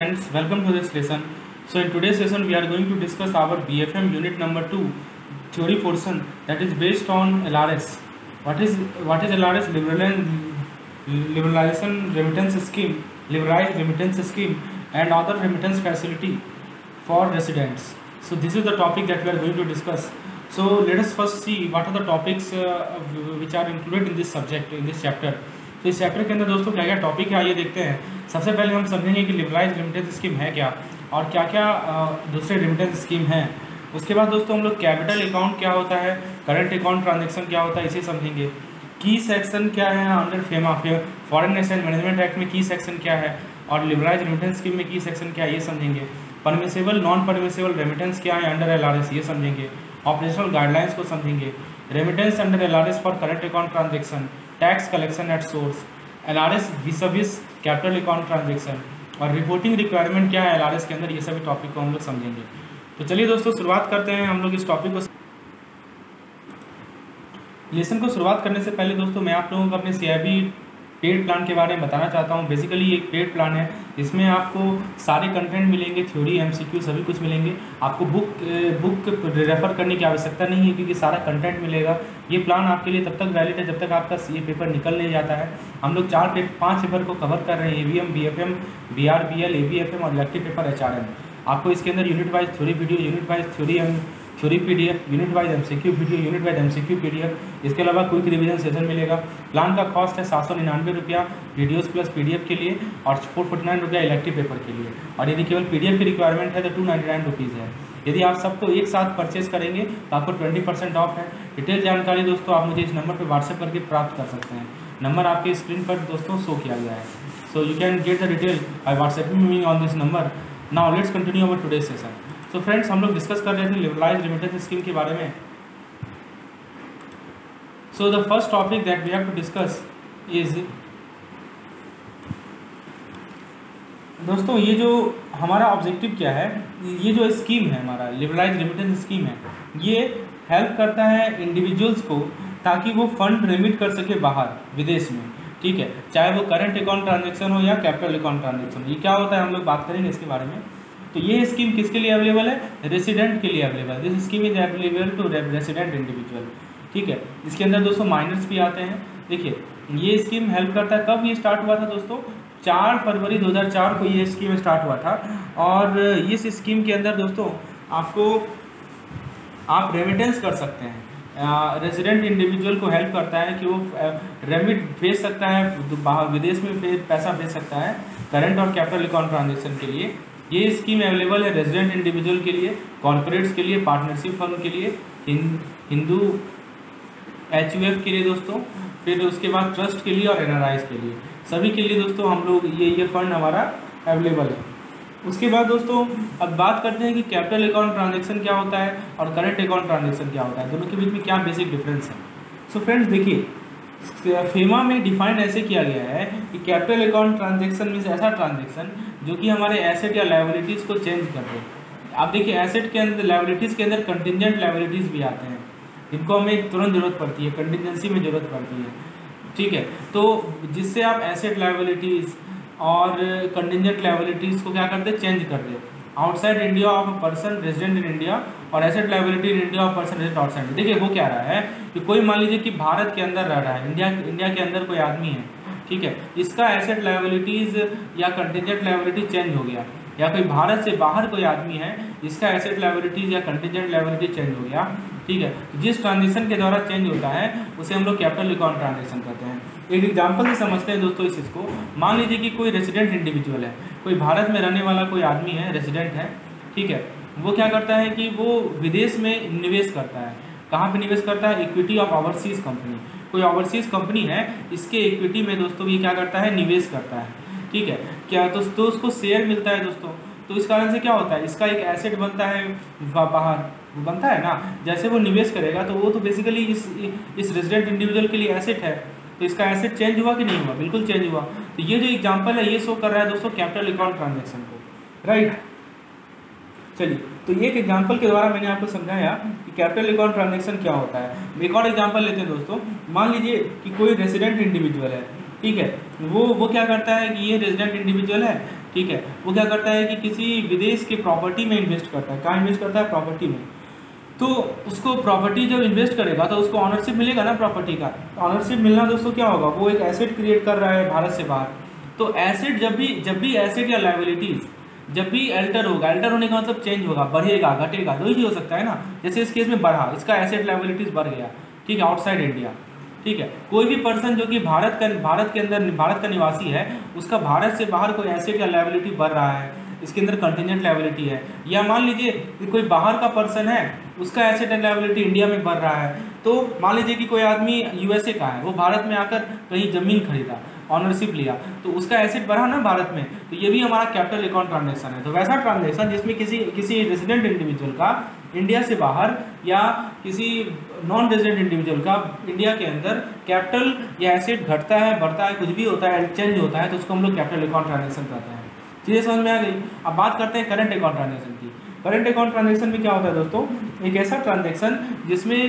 friends welcome to this lesson so in today's lesson we are going to discuss our bfm unit number 2 theory portion that is based on lrs what is what is lrs liberalization remittance scheme liberalized remittance scheme and other remittance facility for residents so this is the topic that we are going to discuss so let us first see what are the topics uh, which are included in this subject in this chapter तो इस chapter के अंदर दोस्तों क्या क्या topic है आइए देखते हैं सबसे पहले हम समझेंगे कि लिबराइज लिमिटेड स्कीम है क्या और क्या क्या दूसरे लिमिटेड स्कीम हैं। उसके बाद दोस्तों हम लोग कैपिटल अकाउंट क्या होता है करंट अकाउंट ट्रांजेक्शन क्या होता है, इसे समझेंगे। की सेक्शन क्या है under FEMA foreign national management act में की सेक्शन क्या है और लिबराइज रिमिटेंस स्कीम में की सेक्शन क्या है, ये समझेंगे। परमिसेबल नॉन परमिसेबल रेमिटेंस क्या है अंडर एलआरएस ये समझेंगे। ऑपरेशनल गाइडलाइंस को समझेंगे। Remittance under LRS for current account transaction tax collection at source L R S vis a vis capital account transaction और रिपोर्टिंग रिक्वायरमेंट क्या है एल आर एस के अंदर, ये सभी टॉपिक को हम लोग समझेंगे। तो चलिए दोस्तों, शुरुआत करते हैं हम लोग इस टॉपिक को। लेसन को शुरुआत करने से पहले दोस्तों, मैं आप लोगों को अपने सी पेड प्लान के बारे में बताना चाहता हूँ। बेसिकली एक पेड प्लान है। इसमें आपको सारे कंटेंट मिलेंगे थ्योरी एमसीक्यू सभी कुछ मिलेंगे। आपको बुक बुक रेफ़र करने की आवश्यकता नहीं है, क्योंकि सारा कंटेंट मिलेगा। ये प्लान आपके लिए तब तक वैलिड है जब तक आपका ये पेपर निकल नहीं जाता है। हम लोग चार पेपर पाँच पेपर को कवर कर रहे हैं। A V M B F M B R L A B F M और elective paper H R M आपको इसके अंदर unit wise theory video unit wise theory M theory PDF unit wise MCQ video unit wise MCQ PDF इसके अलावा quick revision session मिलेगा। Plan का cost है सात सौ निन्यानवे रुपया वीडियोज़ प्लस पीडीएफ के लिए और फोर फोर्टी नाइन रुपया इलेक्टिव पेपर के लिए। और यदि केवल पीडीएफ की रिक्वायरमेंट है तो टू नाइन्टी नाइन रुपीज़ है। यदि आप सबको एक साथ परचेज करेंगे तो आपको ट्वेंटी परसेंट ऑफ़ है। डिटेल जानकारी दोस्तों, आप मुझे इस नंबर पर व्हाट्सएप करके प्राप्त कर सकते हैं। नंबर आपके स्क्रीन पर दोस्तों शो किया गया है। So you can get the detail I WhatsApp me on this number now let's continue our today session तो फ्रेंड्स हम लोग डिस्कस कर रहे थे लिबरलाइज लिमिटेड स्कीम के बारे में। So the first topic that we have to discuss is दोस्तों, ये जो हमारा ऑब्जेक्टिव क्या है, ये जो स्कीम है हमारा लिबरलाइज लिमिटेड स्कीम है, ये हेल्प करता है इंडिविजुअल्स को ताकि वो फंड रिमिट कर सके बाहर, विदेश में। ठीक है? चाहे वो करंट अकाउंट ट्रांजेक्शन हो या कैपिटल अकाउंट ट्रांजेक्शन ये क्या होता है? हम लोग बात करेंगे इसके बारे में। तो ये स्कीम किसके लिए अवेलेबल है? रेसिडेंट के लिए available this scheme is available to resident individual ठीक है? इसके अंदर दोस्तों माइनर्स भी आते हैं। देखिए, ये स्कीम हेल्प करता है। कब ये स्टार्ट हुआ था दोस्तों? चार फरवरी 2004 को ये स्कीम स्टार्ट हुआ था। और इस स्कीम के अंदर दोस्तों आपको, आप रेमिटेंस कर सकते हैं। रेजिडेंट इंडिविजुअल को हेल्प करता है कि वो रेमिट भेज सकता है, बाहर विदेश में पैसा भेज सकता है करंट और कैपिटल अकाउंट ट्रांजेक्शन के लिए। ये स्कीम अवेलेबल है रेजिडेंट इंडिविजुअल के लिए कॉरपोरेट्स के लिए पार्टनरशिप फर्म के लिए हिंदू एचयूएफ के लिए दोस्तों, फिर उसके बाद ट्रस्ट के लिए और एन के लिए। सभी के लिए दोस्तों हम लोग ये ये फंड हमारा अवेलेबल है। उसके बाद दोस्तों, अब बात करते हैं कि कैपिटल अकाउंट ट्रांजेक्शन क्या होता है और करंट अकाउंट ट्रांजेक्शन क्या होता है। दोनों के बीच में क्या बेसिक डिफरेंस है। सो फ्रेंड्स देखिए फेमा में डिफाइन ऐसे किया गया है कि कैपिटल अकाउंट ट्रांजेक्शन मीन्स ऐसा ट्रांजेक्शन जो कि हमारे एसेट या लाइबिलिटीज़ को चेंज कर दे। आप देखिए एसेट के अंदर लाइबिलिटीज़ के अंदर कंटिजेंट लाइबिलिटीज़ भी आते हैं। जिनको हमें तुरंत ज़रूरत पड़ती है कंटिजेंसी में ज़रूरत पड़ती है। ठीक है तो जिससे आप एसेट लाइबिलिटीज़ और कंटिजेंट लाइबिलिटीज़ को क्या करते चेंज कर दे। Outside India of person resident in India और asset liability in India of person resident outside देखिए, वो क्या रहा है? कि कोई मान लीजिए कि भारत के अंदर रह रहा है, इंडिया इंडिया के अंदर कोई आदमी है, ठीक है? इसका एसेट लाइबिलिटीज़ या कंटिजेंट लाइबिलिटी चेंज हो गया। या कोई भारत से बाहर कोई आदमी है, इसका एसेट लाइबिलिटीज़ या कंटिजेंट लाइबिलिटी चेंज हो गया, ठीक है? जिस ट्रांजेक्शन के द्वारा चेंज होता है, उसे हम लोग कैपिटल अकाउंट ट्रांजेक्शन करते हैं। एक एग्ज़ाम्पल से समझते हैं दोस्तों इस चीज़ को। मान लीजिए कि कोई रेसिडेंट इंडिविजुअल है कोई भारत में रहने वाला कोई आदमी है रेसिडेंट है ठीक है? वो क्या करता है कि वो विदेश में निवेश करता है। कहाँ पे निवेश करता है? इक्विटी ऑफ़ ओवरसीज़ कंपनी कोई ओवरसीज़ कंपनी है इसके इक्विटी में दोस्तों ये क्या करता है? निवेश करता है। ठीक है? क्या तो, तो उसको शेयर मिलता है दोस्तों। तो इस कारण से क्या होता है? इसका एक एसेट बनता है बाहर। बनता है ना? जैसे वो निवेश करेगा तो वो तो बेसिकली इस इस रेजिडेंट इंडिविजुअल के लिए एसेट है। तो इसका एसेट चेंज हुआ कि नहीं हुआ? बिल्कुल चेंज हुआ। तो ये जो एग्ज़ाम्पल है, ये शो कर रहा है दोस्तों कैपिटल अकाउंट ट्रांजेक्शन को। राइट चलिए तो एक एग्ज़ाम्पल के द्वारा मैंने आपको समझाया कि कैपिटल अकाउंट ट्रांजेक्शन क्या होता है। एक और एग्ज़ाम्पल लेते हैं दोस्तों। मान लीजिए कि कोई रेजिडेंट इंडिविजुअल है, ठीक है? वो वो क्या करता है कि ये रेजिडेंट इंडिविजुअल है, ठीक है? वो क्या करता है कि किसी विदेश के प्रॉपर्टी में इन्वेस्ट करता है। कहाँ इन्वेस्ट करता है? प्रॉपर्टी में। तो उसको प्रॉपर्टी जब इन्वेस्ट करेगा तो उसको ऑनरशिप मिलेगा ना प्रॉपर्टी का? ऑनरशिप मिलना दोस्तों क्या होगा? वो एक एसेट क्रिएट कर रहा है भारत से बाहर। तो एसेट जब भी जब भी एसेट या लाइबिलिटीज़ जब भी अल्टर होगा अल्टर होने का मतलब चेंज होगा, बढ़ेगा, घटेगा दो ही हो सकता है ना? जैसे इस केस में बढ़ा, इसका एसेट लाइबिलिटीज़ बढ़ गया, ठीक है आउटसाइड इंडिया ठीक है। कोई भी पर्सन जो कि भारत का, भारत के अंदर, भारत का निवासी है, उसका भारत से बाहर कोई एसेट या लाइबिलिटी बढ़ रहा है इसके अंदर कंटिजेंट लाइबिलिटी है। या मान लीजिए कि कोई बाहर का पर्सन है, उसका एसेट एंड लाइबिलिटी इंडिया में बढ़ रहा है तो मान लीजिए कि कोई आदमी यूएसए का है, वो भारत में आकर कहीं ज़मीन खरीदा ऑनरशिप लिया तो उसका एसेट बढ़ा ना भारत में तो ये भी हमारा कैपिटल अकाउंट ट्रांजेक्शन है। तो वैसा ट्रांजेक्शन जिसमें किसी किसी रेजिडेंट इंडिविजुअल का इंडिया से बाहर, या किसी नॉन रेजिडेंट इंडिविजुअल का इंडिया के अंदर कैपिटल या एसेट घटता है, बढ़ता है, कुछ भी होता है चेंज होता है तो उसको हम लोग कैपिटल अकाउंट ट्रांजेक्शन कहते हैं। चीज़ें समझ में आ गई। अब बात करते हैं करंट अकाउंट ट्रांजेक्शन की। करंट अकाउंट ट्रांजेक्शन में क्या होता है दोस्तों? एक ऐसा ट्रांजेक्शन जिसमें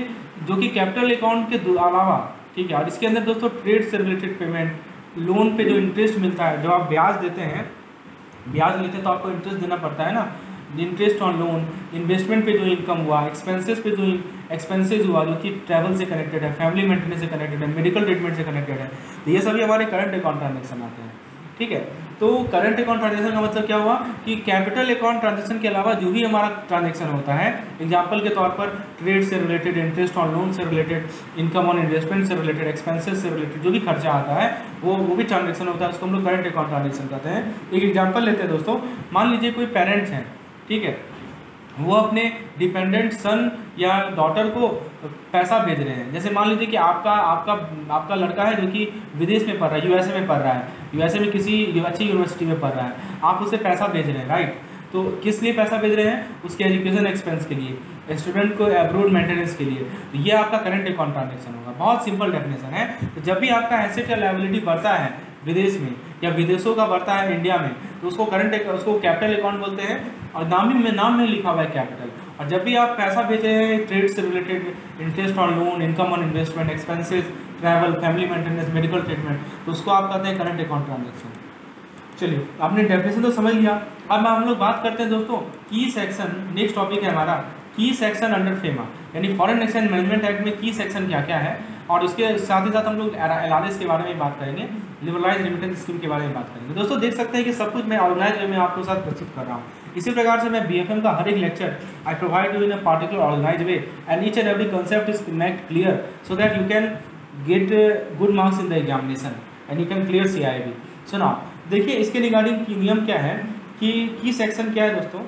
जो कि कैपिटल अकाउंट के अलावा, ठीक है, और इसके अंदर दोस्तों ट्रेड से रिलेटेड पेमेंट लोन पे जो इंटरेस्ट मिलता है, जब आप ब्याज देते हैं, ब्याज लेते हैं तो आपको इंटरेस्ट देना पड़ता है ना? इंटरेस्ट ऑन लोन इन्वेस्टमेंट पे जो इनकम हुआ एक्सपेंसेस पे जो एक्सपेंसेस हुआ, जो कि ट्रैवल से कनेक्टेड है फैमिली मेंटेनेंस से कनेक्टेड है मेडिकल ट्रीटमेंट से कनेक्टेड है तो ये सभी हमारे करंट अकाउंट ट्रांजेक्शन आते हैं। ठीक है? तो करंट अकाउंट ट्रांजेक्शन का मतलब क्या हुआ कि कैपिटल अकाउंट ट्रांजेक्शन के अलावा जो भी हमारा ट्रांजेक्शन होता है एग्ज़ाम्पल के तौर पर ट्रेड से रिलेटेड इंटरेस्ट ऑन लोन से रिलेटेड इनकम ऑन इन्वेस्टमेंट से रिलेटेड एक्सपेंसेस से रिलेटेड जो भी खर्चा आता है, वो वो भी ट्रांजेक्शन होता है, उसको हम लोग करंट अकाउंट ट्रांजेक्शन कहते हैं। एक एग्ज़ाम्पल लेते हैं दोस्तों। मान लीजिए कोई पेरेंट्स हैं, ठीक है? वो अपने डिपेंडेंट सन या डॉटर को पैसा भेज रहे हैं। जैसे मान लीजिए कि आपका आपका आपका लड़का है जो कि विदेश में पढ़ रहा है यूएसए में पढ़ रहा है यूएसए में किसी अच्छी यूनिवर्सिटी में पढ़ रहा है, आप उसे पैसा भेज रहे हैं राइट तो किस लिए पैसा भेज रहे हैं? उसके एजुकेशन एक्सपेंस के लिए स्टूडेंट को अब्रोड मेंटेनेंस के लिए। तो ये आपका करंट अकाउंट ट्रांजेक्शन होगा। बहुत सिंपल डेफिनेशन है। तो जब भी आपका एसेट या लाइबिलिटी बढ़ता है विदेश में, या विदेशों का बढ़ता है इंडिया में तो उसको करंट उसको कैपिटल अकाउंट बोलते हैं, और नाम ही में नाम में लिखा हुआ है कैपिटल और जब भी आप पैसा भेज हैं ट्रेड से related interest on loan income on investment expenses travel family maintenance medical treatment तो उसको आप कहते हैं करंट अकाउंट ट्रांजेक्शन चलिए, आपने डेफिनेशन तो समझ लिया। अब हम लोग बात करते हैं दोस्तों की सेक्शन नेक्स्ट टॉपिक है हमारा की सेक्शन अंडर फेमा यानी फॉरेन एक्सचेंज मैनेजमेंट एक्ट में की सेक्शन क्या क्या है? और इसके साथ ही साथ हम लोग एल के बारे में बात करेंगे लिबरलाइज रिमिटेंस स्कीम के बारे में बात करेंगे। दोस्तों, देख सकते हैं कि सब कुछ मैं ऑर्गेनाइज वे में आपके साथ प्रस्तुत कर रहा हूँ। इसी प्रकार से मैं बीएफएम का हर एक lecture I provide you in a particular organise way and each and every concept is make clear so that you can get good marks in the examination and you can clear C I B so ना देखिए, इसके regarding नियम क्या है, कि, की section क्या है दोस्तों?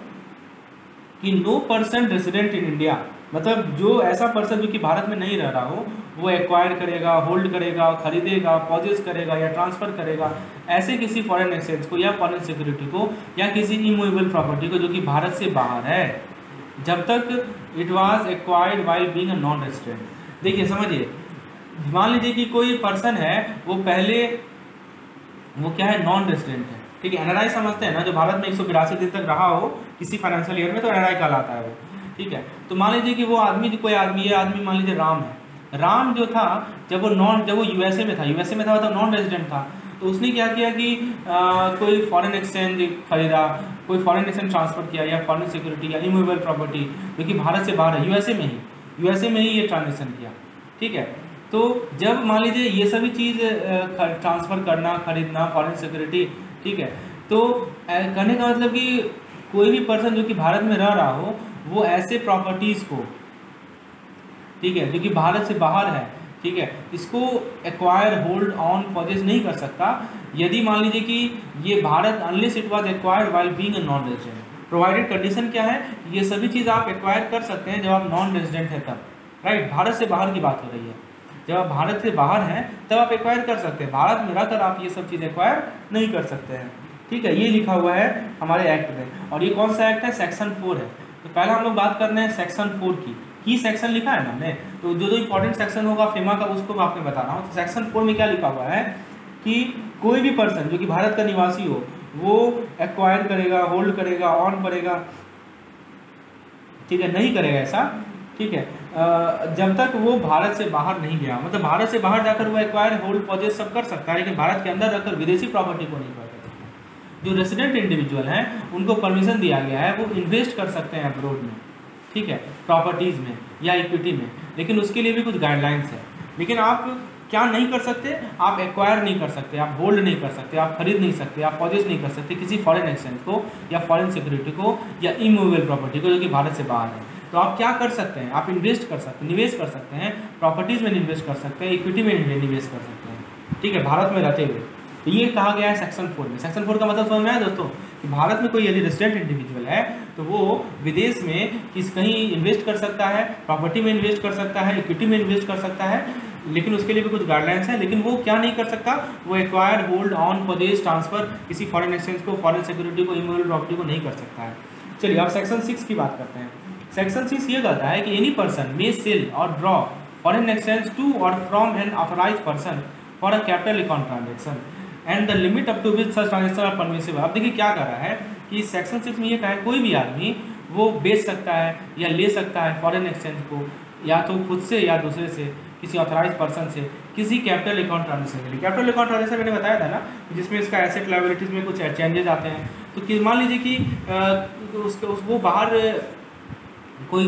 कि no person resident in India मतलब जो ऐसा पर्सन जो कि भारत में नहीं रह रहा हो, वो एक्वायर करेगा होल्ड करेगा, खरीदेगा पॉजेस करेगा या ट्रांसफ़र करेगा, ऐसे किसी फॉरेन एक्सचेंज को या फॉरेन सिक्योरिटी को या किसी इमूवेबल प्रॉपर्टी को जो कि भारत से बाहर है, जब तक it was acquired being a non resident देखिए, समझिए, मान लीजिए कि कोई पर्सन है, वो पहले, वो क्या है नॉन रेजिडेंट है। ठीक है एनआरआई समझते हैं ना, जो भारत में एक दिन तक रहा हो, किसी फाइनेंशियल ईयर में तो एन कहलाता है वो। ठीक है? तो मान लीजिए कि वो आदमी कोई आदमी ये आदमी मान लीजिए राम है। राम जो था जब वो नॉन जब वो यूएसए में था यूएसए में था तो नॉन रेजिडेंट था। तो उसने क्या किया कि आ, कोई फॉरेन एक्सचेंज खरीदा कोई फॉरेन एक्सचेंज ट्रांसफ़र किया या फॉरेन सिक्योरिटी या इमूवेबल प्रॉपर्टी जो कि भारत से बाहर है यूएसए में ही। यूएसए में ही ये ट्रांजेक्शन किया ठीक है? तो जब मान लीजिए ये सभी चीज़ ट्रांसफ़र करना खरीदना फॉरेन सिक्योरिटी ठीक है? तो कहने का मतलब कि कोई भी पर्सन जो कि भारत में रह रहा हो वो ऐसे प्रॉपर्टीज़ को, ठीक है, जो कि भारत से बाहर है, ठीक है, इसको एक्वायर होल्ड ऑन परचेज नहीं कर सकता। यदि मान लीजिए कि ये Bharat unless it was acquired while being non resident provided condition क्या है? ये सभी चीज़ आप एक्वायर कर सकते हैं जब आप नॉन रेजिडेंट हैं तब राइट भारत से बाहर की बात हो रही है। जब आप भारत से बाहर हैं, तब आप एक्वायर कर सकते हैं। भारत में रहकर आप ये सब चीज़ एक्वायर नहीं कर सकते हैं। ठीक है, ये लिखा हुआ है हमारे एक्ट में। और ये कौन सा एक्ट है? सेक्शन फोर है। तो पहले हम लोग बात कर रहे हैं सेक्शन फोर की। की सेक्शन लिखा है ना हमने? तो जो जो इंपॉर्टेंट सेक्शन होगा फेमा का, उसको मैं आपको बता रहा हूँ। तो सेक्शन फोर में क्या लिखा हुआ है कि कोई भी पर्सन जो कि भारत का निवासी हो, वो एक्वायर करेगा होल्ड करेगा ऑन करेगा। ठीक है? नहीं करेगा ऐसा। ठीक है? जब तक वो भारत से बाहर नहीं गया मतलब भारत से बाहर जाकर वो एक्वायर होल्ड पॉजेस सब कर सकता है, लेकिन भारत के अंदर रखकर विदेशी प्रॉपर्टी को नहीं जो रेसिडेंट इंडिविजुअल हैं, उनको परमिशन दिया गया है, वो इन्वेस्ट कर सकते हैं अब्रोड में, ठीक है प्रॉपर्टीज़ में या इक्विटी में, लेकिन उसके लिए भी कुछ गाइडलाइंस है। लेकिन आप क्या नहीं कर सकते? आप एक्वायर नहीं कर सकते, आप होल्ड नहीं कर सकते, आप खरीद नहीं सकते, आप पॉजेस नहीं कर सकते किसी फॉरेन एक्सचेंज को या फॉरेन सिक्योरिटी को या इमूवेबल प्रॉपर्टी को जो कि भारत से बाहर है। तो आप क्या कर सकते हैं? आप इन्वेस्ट कर सकते हैं निवेश कर सकते हैं प्रॉपर्टीज़ में इन्वेस्ट कर सकते हैं इक्विटी में निवेश कर सकते हैं, ठीक है, भारत में रहते हुए। तो ये कहा गया है सेक्शन फोर में। सेक्शन फोर का मतलब समझ में दोस्तों? कि भारत में कोई यदि रेजिडेंट इंडिविजुअल है तो वो विदेश में किस कहीं इन्वेस्ट कर सकता है प्रॉपर्टी में इन्वेस्ट कर सकता है इक्विटी में इन्वेस्ट कर सकता है, लेकिन उसके लिए भी कुछ गाइडलाइंस है, लेकिन वो क्या नहीं कर सकता? वो एक्वायर होल्ड ऑन प्रदेश ट्रांसफ़र किसी फॉरेन एक्सचेंज को फॉरेन सिक्योरिटी को इमोबल प्रॉपर्टी को नहीं कर सकता है। चलिए, अब सेक्शन सिक्स की बात करते हैं। सेक्शन सिक्स ये कहता है कि any person may sell or draw foreign exchange to or from an authorise person for a capital account transaction and the limit up to which such transaction are permissible अब देखिए क्या कर रहा है कि सेक्शन सिक्स में ये कहा है कोई भी आदमी वो बेच सकता है या ले सकता है फॉरेन एक्सचेंज को या तो खुद से या दूसरे से किसी ऑथराइज पर्सन से किसी कैपिटल अकाउंट ट्रांजेक्शन के लिए। कैपिटल अकाउंट ट्रांजेक्शन मैंने बताया था ना जिसमें इसका एसेट लाइबिलिटीज़ में कुछ चेंजेस आते हैं। तो मान लीजिए कि उसके उस, वो बाहर कोई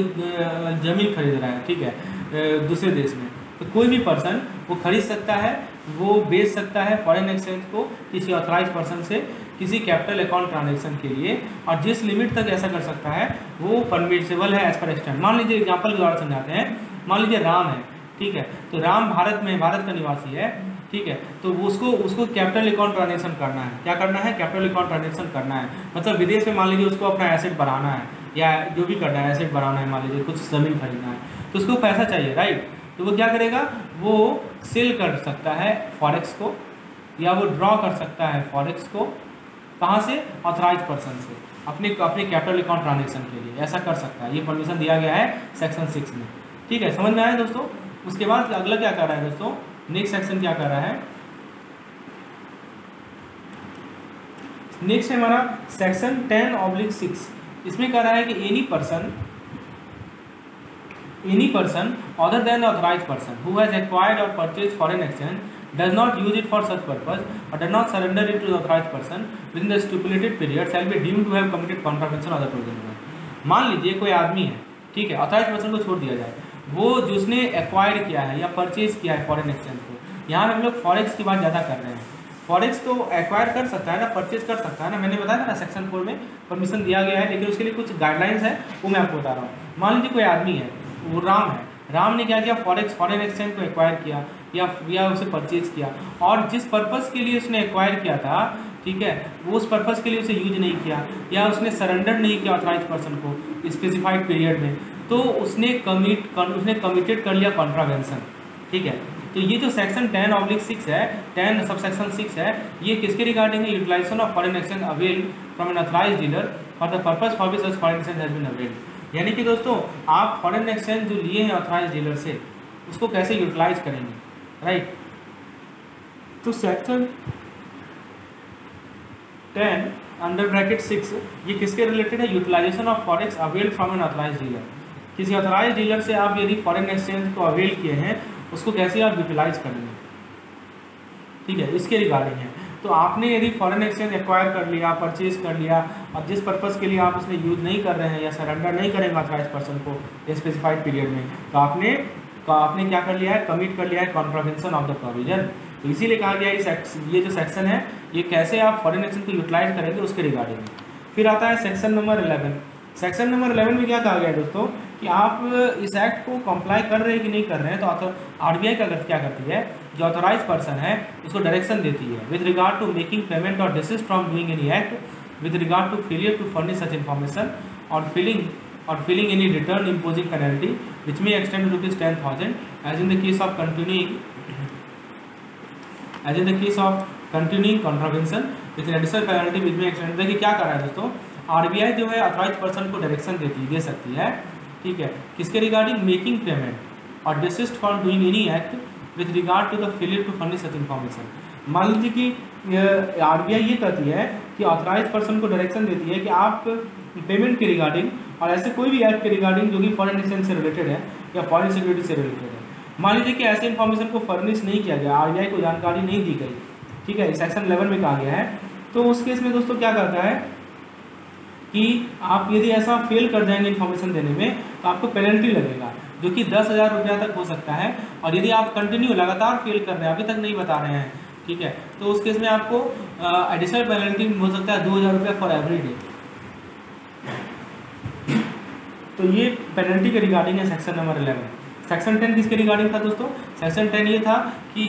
ज़मीन खरीद रहा है ठीक है दूसरे देश में तो कोई भी पर्सन वो खरीद सकता है वो बेच सकता है फॉरेन एक्सचेंज को किसी ऑथराइज पर्सन से, किसी कैपिटल अकाउंट ट्रांजेक्शन के लिए। और जिस लिमिट तक ऐसा कर सकता है, वो परमिटेबल है एज पर एक्सटेंड मान लीजिए एग्ज़ाम्पल के द्वारा समझाते हैं। मान लीजिए राम है, ठीक है? तो राम भारत में, भारत का निवासी है, ठीक है? तो उसको उसको कैपिटल अकाउंट ट्रांजेक्शन करना है। क्या करना है? कैपिटल अकाउंट ट्रांजेक्शन करना है। मतलब विदेश में मान लीजिए उसको अपना एसेट बढ़ाना है, या जो भी करना है एसेट बढ़ाना है, मान लीजिए कुछ ज़मीन खरीदना है। तो उसको पैसा चाहिए राइट तो वो क्या करेगा? वो सेल कर सकता है फॉरेक्स को, या वो ड्रॉ कर सकता है फॉरेक्स को कहाँ से? ऑथराइज पर्सन से, अपने अपने कैपिटल अकाउंट ट्रांजेक्शन के लिए। ऐसा कर सकता है। ये परमिशन दिया गया है सेक्शन सिक्स में। ठीक है, समझ में आया दोस्तों? उसके बाद अगला क्या कर रहा है दोस्तों? नेक्स्ट सेक्शन क्या कर रहा है? नेक्स्ट है हमारा सेक्शन टेन ऑब्लिक सिक्स इसमें कह रहा है कि any person any person other than authorise person who has acquired or purchase foreign exchange does not use it for such purpose or does not surrender it to authorise person within the stipulated period shall be deem to have committed contravention other provision मान लीजिए कोई आदमी है, ठीक है authorise person को छोड़ दिया जाए। वो जिसने एक्वायर किया है या परचेज किया है फॉरेन एक्सचेंज को, यहाँ हम लोग फॉरेक्स की बात ज़्यादा कर रहे हैं। फॉरेक्स तो एक्वायर कर सकता है ना परचेज कर सकता है ना, मैंने बताया ना सेक्शन फोर में परमिशन दिया गया है, लेकिन उसके लिए कुछ गाइडलाइंस है, वो मैं आपको बता रहा हूँ। मान लीजिए कोई आदमी है वो राम है। राम ने क्या किया? फॉरेक्स फॉरेन एक्सचेंज को एक्वायर किया या या उसे परचेज किया। और जिस पर्पज़ के लिए उसने एक्वायर किया था ठीक है वो उस पर्पज़ के लिए उसे यूज़ नहीं किया या उसने सरेंडर नहीं किया ऑथराइज पर्सन को स्पेसिफाइड पीरियड में तो उसने कमिट कर, उसने कमिटेड कर लिया कॉन्ट्रावेंसन ठीक है। तो ये जो सेक्शन टेन ऑब्लिक सिक्स है टेन सब सेक्शन सिक्स है ये किसके regarding utilisation of foreign exchange avail from an authorise dealer for the purpose for which foreign exchange has been avail यानी कि दोस्तों, आप फॉरेन एक्सचेंज जो लिए हैं अथराइज डीलर से, उसको कैसे यूटिलाइज करेंगे? राइट तो section ten under bracket six ये किसके रिलेटेड है? Utilisation of forex avail from an authorised dealer किसी अथराइज डीलर से आप यदि फॉरेन एक्सचेंज को अवेल किए हैं, उसको कैसे आप यूटिलाइज करेंगे? ठीक है, इसके रिगार्डिंग है। तो आपने यदि फॉरेन एक्सचेंज एक्वायर कर लिया परचेज कर लिया, और जिस पर्पज़ के लिए आप उसने यूज़ नहीं कर रहे हैं या सरेंडर नहीं करेंगे अथराइज पर्सन को स्पेसिफाइड पीरियड में तो आपने तो आपने क्या कर लिया है? कमिट कर लिया है कॉन्ट्रावेंशन ऑफ़ द प्रोविज़न तो इसीलिए कहा गया है, ये जो सेक्शन है, ये कैसे आप फॉरेन एक्सचेंज को यूटिलाइज करेंगे उसके रिगार्डिंग फिर आता है section number eleven section number eleven में क्या कहा गया है दोस्तों? कि आप इस एक्ट को कंप्लाई कर रहे हैं कि नहीं कर रहे हैं तो आर बी आई क्या क्या करती है? जो ऑथोराइज पर्सन है, उसको डायरेक्शन देती है। With regard to making payment और desist from doing any act with regard to failure to furnish such information और फिलिंग और filing any return imposing penalty which may extend rupees ten thousand as in the case of continuing as in the case of continuing contravention with additional penalty which may extend देखिए क्या कर रहा है दोस्तों? RBI जो है authorise person को direction देती दे सकती है। ठीक है? किसके रिगार्डिंग मेकिंग पेमेंट और desist for doing any act with regard to the failure to furnish such information मान लीजिए कि आई ये कहती है कि ऑथराइज पर्सन को डायरेक्शन देती है कि आप पेमेंट के रिगार्डिंग और ऐसे कोई भी एक्ट के रिगार्डिंग जो कि फॉरन एक्सचेंज से रिलेटेड है या फॉरन सिक्योरिटी से रिलेटेड है। मान लीजिए कि ऐसे इन्फॉर्मेशन को फर्निश नहीं किया गया RBI को जानकारी नहीं दी गई, ठीक है सेक्शन इलेवन में कहा गया है। तो उस केस में दोस्तों क्या करता है कि आप यदि ऐसा फेल कर जाएँगे इन्फॉर्मेशन देने में तो आपको पेनल्टी लगेगा। जो कि दस हज़ार रुपया तक हो सकता है। और यदि आप कंटिन्यू लगातार फेल कर रहे हैं, अभी तक नहीं बता रहे हैं, ठीक है? तो उस केस में आपको एडिशनल पेनल्टी हो सकता है दो हज़ार रुपया फॉर एवरी डे तो ये पेनल्टी के रिगार्डिंग है section number eleven section ten किसके रिगार्डिंग था दोस्तों? सेक्शन टेन ये था कि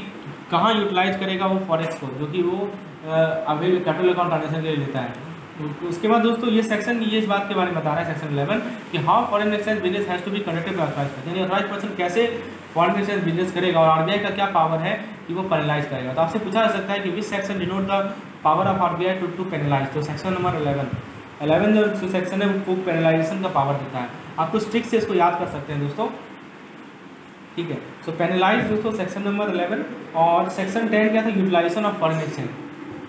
कहाँ यूटिलाइज करेगा वो फॉरेक्स को, जो कि वो अभी कैपिटल अकाउंट ट्रांजेक्शन के लिए लेता है। उसके बाद दोस्तों ये सेक्शन ये इस बात के बारे में बता रहा है सेक्शन इलेवन कि how foreign exchange business has to be conducted by authorise यानी अथराइज पर्सन कैसे फॉरेन एक्सचेंज बिज़नेस करेगा और आरबीआई का क्या पावर है कि वो पेनलाइज करेगा। तो आपसे पूछा जा सकता है कि which section denote the power of RBI to to penalise तो सेक्शन नंबर इलेवन अलेवन जो सेक्शन है, वो पेनलाइजेशन का पावर देता है। आप कुछ ट्रिक्स से इसको याद कर सकते हैं दोस्तों। ठीक है? सो पेनलाइज दोस्तों सेक्शन नंबर इलेवन और सेक्शन टेन क्या था? Utilisation of foreign exchange